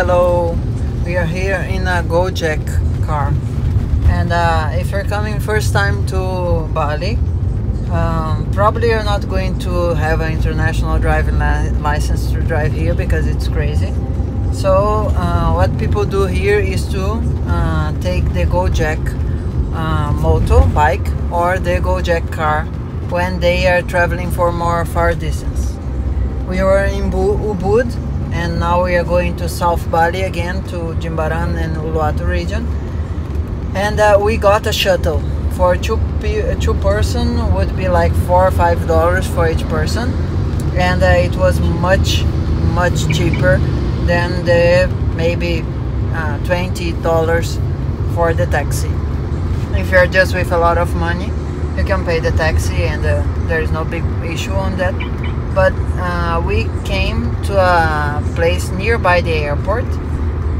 hello. We are here in a Gojek car, and uh, if you're coming first time to Bali, um, probably you're not going to have an international driving li license to drive here because it's crazy. So uh, what people do here is to uh, take the Gojek uh, moto bike or the Gojek car when they are traveling for more far distance. We were in Ubud and now we are going to South Bali again to Jimbaran and Uluwatu region. And uh, we got a shuttle. For two two person would be like four or five dollars for each person. And uh, it was much much cheaper than the maybe uh, 20 dollars for the taxi. If you're just with a lot of money you can pay the taxi and uh, there is no big issue on that but uh, we came to a place nearby the airport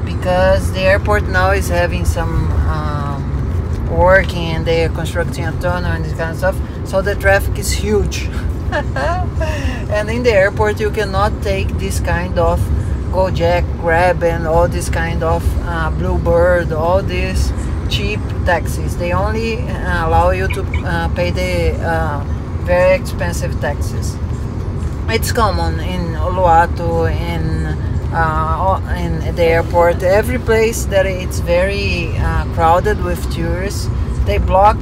because the airport now is having some um, working and they are constructing a tunnel and this kind of stuff so the traffic is huge and in the airport you cannot take this kind of Gojek, Grab and all this kind of uh, Bluebird, all these cheap taxis. They only uh, allow you to uh, pay the uh, very expensive taxes. It's common in Uluwatu, in uh, in the airport, every place that it's very uh, crowded with tourists, they block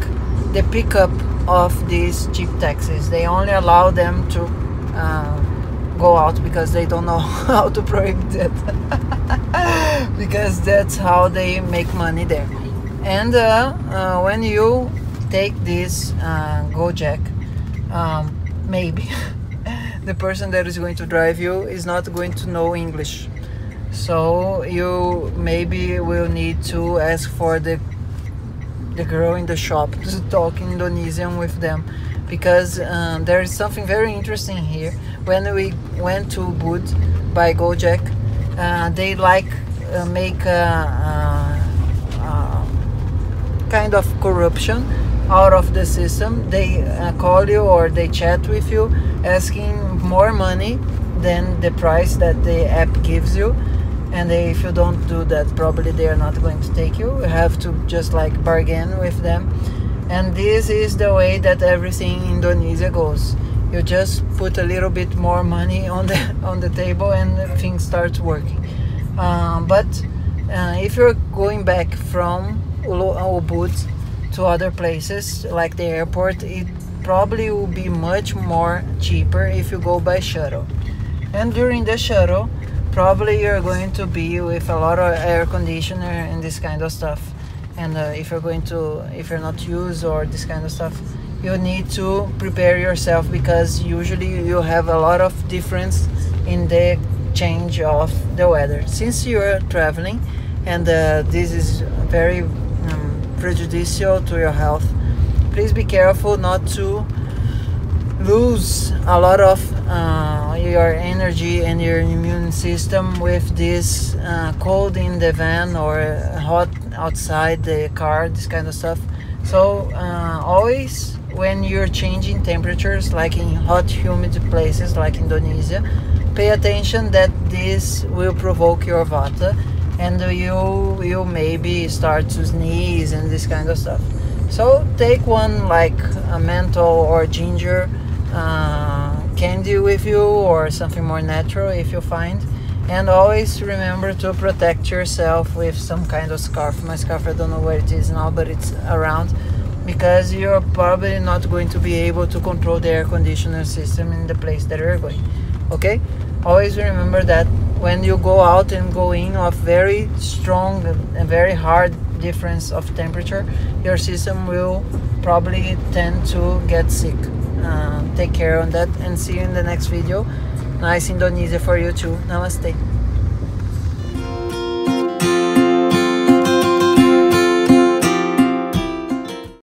the pickup of these cheap taxis. They only allow them to uh, go out because they don't know how to prohibit it. because that's how they make money there. And uh, uh, when you take this uh, Gojek, um, maybe. the person that is going to drive you is not going to know English. So you maybe will need to ask for the the girl in the shop to talk in Indonesian with them because um, there is something very interesting here. When we went to Ubud by Gojek, uh, they like uh, make a, a, a, kind of corruption out of the system. They uh, call you or they chat with you asking more money than the price that the app gives you. And they, if you don't do that probably they are not going to take you. You have to just like bargain with them. And this is the way that everything in Indonesia goes. You just put a little bit more money on the on the table and things starts working. Um, but uh, if you're going back from Ubud to other places like the airport it probably will be much more cheaper if you go by shuttle. And during the shuttle probably you're going to be with a lot of air conditioner and this kind of stuff. And uh, if you're going to if you're not used or this kind of stuff you need to prepare yourself because usually you have a lot of difference in the change of the weather. Since you're traveling and uh, this is very prejudicial to your health. Please be careful not to lose a lot of uh, your energy and your immune system with this uh, cold in the van or hot outside the car this kind of stuff. So uh, always when you're changing temperatures like in hot humid places like indonesia pay attention that this will provoke your vata and you you maybe start to sneeze and this kind of stuff so take one like a menthol or ginger uh, candy with you or something more natural if you find. And always remember to protect yourself with some kind of scarf. My scarf, I don't know where it is now, but it's around because you're probably not going to be able to control the air conditioner system in the place that you're going. Okay? Always remember that when you go out and go in of very strong and very hard difference of temperature, your system will probably tend to get sick. Uh, take care on that and see you in the next video. Nice Indonesia for you too. Namaste.